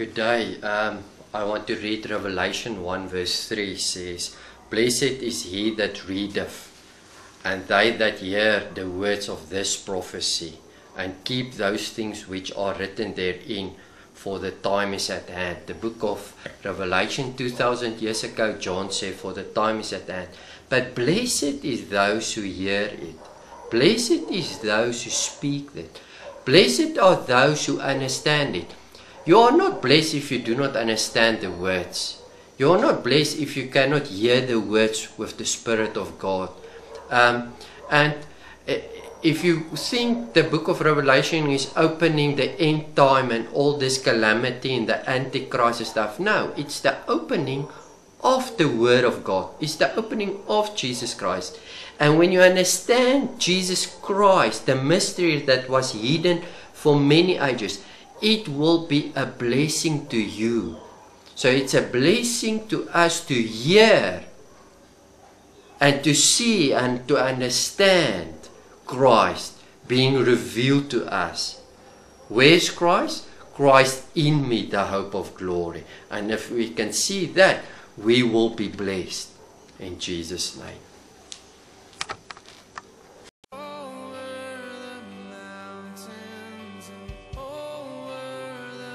Good day. Um, I want to read Revelation 1 verse 3 says, Blessed is he that readeth, and they that hear the words of this prophecy, and keep those things which are written therein, for the time is at hand. The book of Revelation 2000 years ago, John said, For the time is at hand. But blessed is those who hear it. Blessed is those who speak it. Blessed are those who understand it. You are not blessed if you do not understand the words. You are not blessed if you cannot hear the words with the Spirit of God. Um, and if you think the book of Revelation is opening the end time and all this calamity and the Antichrist stuff, no, it's the opening of the Word of God. It's the opening of Jesus Christ. And when you understand Jesus Christ, the mystery that was hidden for many ages, it will be a blessing to you. So it's a blessing to us to hear and to see and to understand Christ being revealed to us. Where's Christ? Christ in me, the hope of glory. And if we can see that, we will be blessed in Jesus' name.